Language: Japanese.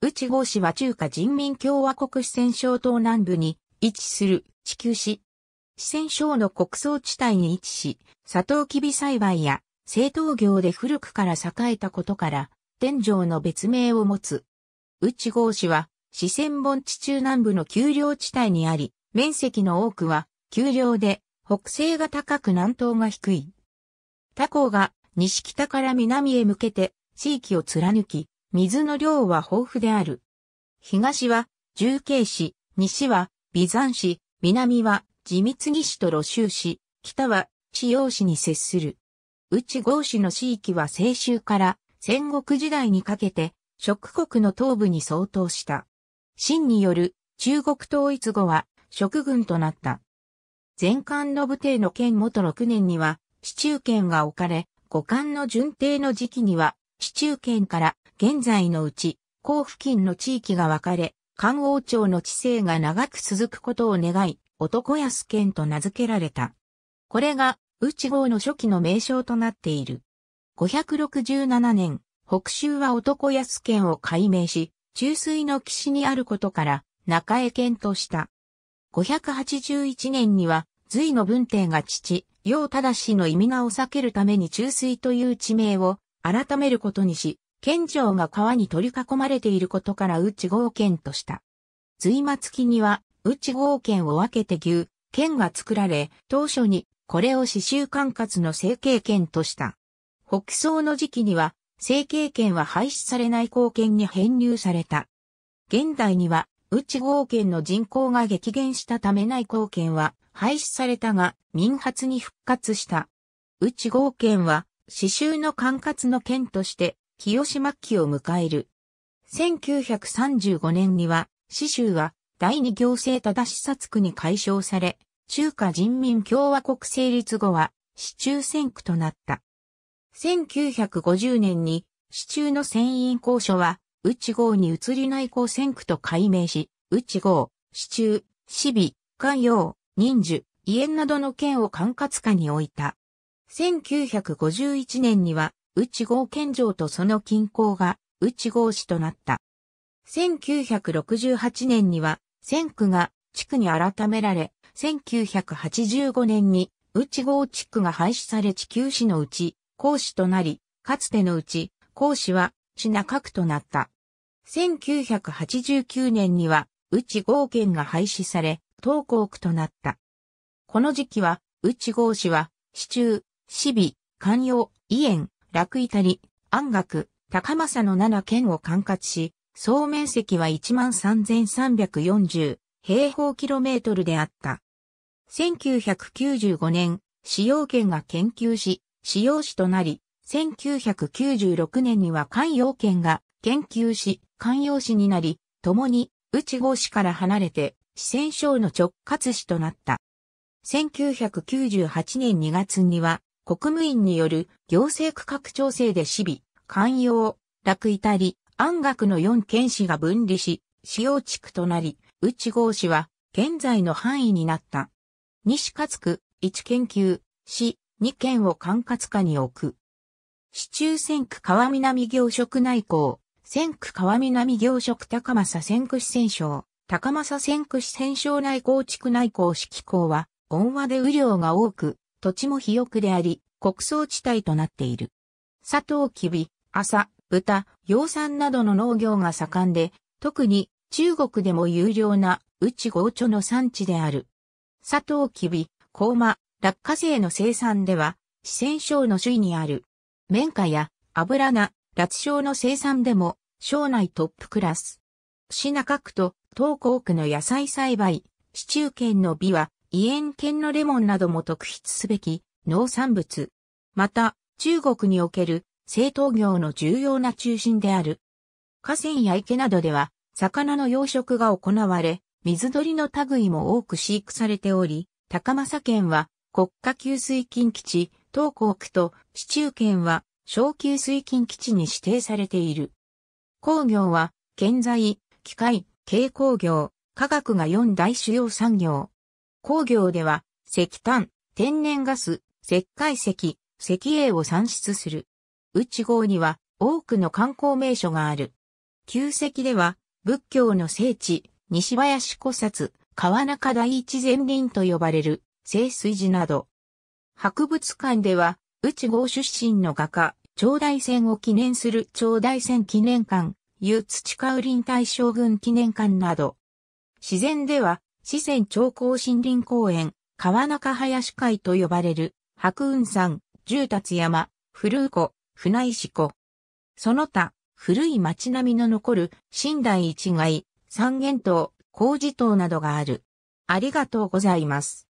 内郷市は中華人民共和国四川省東南部に位置する地球市。四川省の国葬地帯に位置し、砂糖きび栽培や製糖業で古くから栄えたことから、天井の別名を持つ。内郷市は四川盆地中南部の丘陵地帯にあり、面積の多くは丘陵で北西が高く南東が低い。他校が西北から南へ向けて地域を貫き、水の量は豊富である。東は重慶市、西は美山市、南は地密木市と露州市、北は地陽市に接する。内郷市の地域は清州から戦国時代にかけて、食国の東部に相当した。秦による中国統一後は食軍となった。前漢の武帝の県元6年には、市中県が置かれ、五漢の順帝の時期には、市中県から現在のうち、甲付近の地域が分かれ、漢王朝の治世が長く続くことを願い、男安県と名付けられた。これが、内郷の初期の名称となっている。567年、北州は男安県を改名し、中水の岸にあることから、中江県とした。581年には、隋の文帝が父、楊正の意味名を避けるために中水という地名を改めることにし、県城が川に取り囲まれていることから内郷県とした。隋末期には内郷県を分けて牛、県が作られ、当初にこれを刺繍管轄の成形県とした。北宋の時期には、成形県は廃止されない貢献に編入された。現代には、内郷県の人口が激減したため内貢献は廃止されたが、民発に復活した。内郷県は、刺繍の管轄の県として、清末期を迎える。1935年には、刺繍は第二行政正し殺区に解消され、中華人民共和国成立後は、市中選区となった。1950年に、市中の船員公所は、内郷に移り内向選区と改名し、内郷、市中、市美、関陽、忍樹、伊縁などの県を管轄下に置いた。1951年には、内郷県城とその近郊が内郷市となった。1968年には、選区が地区に改められ、1985年に内郷地区が廃止され地球市のうち、公市となり、かつてのうち、公市は地中区となった。1989年には、内郷県が廃止され、東港区となった。この時期は、内郷市は、市中、市美、関陽、伊縁、楽板里、安楽、高政の7県を管轄し、総面積は13,340平方キロメートルであった。1995年、使用権が研究し、使用市となり、1996年には関陽県が研究し、関陽市になり、共に内郷市から離れて、四川省の直轄市となった。1998年2月には、国務院による行政区画調整で市美、関陽、楽板里、安楽の4県市が分離し、使用地区となり、内郷市は現在の範囲になった。西勝区、1県級、市、2県を管轄下に置く。市中選区川南行職内校、選区川南行職高政選区市選省、高政選区市選省内校地区内校式校は、温和で雨量が多く、土地も肥沃であり、国葬地帯となっている。佐藤きび、朝、豚、養蚕などの農業が盛んで、特に中国でも有料な内豪茶の産地である。砂糖きび、高馬、落花生の生産では、四川省の首位にある。綿花や油菜、辣椒の生産でも、省内トップクラス。市中区と東港区の野菜栽培、市中県の美は、伊塩県のレモンなども特筆すべき農産物。また、中国における製糖業の重要な中心である。河川や池などでは、魚の養殖が行われ、水鳥の類も多く飼育されており、高政県は国家給水金基地、東港区と市中県は小給水金基地に指定されている。工業は、建材、機械、軽工業、化学が4大主要産業。工業では、石炭、天然ガス、石灰石、石英を産出する。内郷には多くの観光名所がある。旧跡では、仏教の聖地、西林古刹、川中第一前輪と呼ばれる、清水寺など。博物館では、内郷出身の画家、長大戦を記念する長大戦記念館、湯土香林大将軍記念館など。自然では、四川長江森林公園、川中林会と呼ばれる、白雲山、重達山、古湖、船石湖。その他、古い町並みの残る、新代一街、三元島、工事島などがある。ありがとうございます。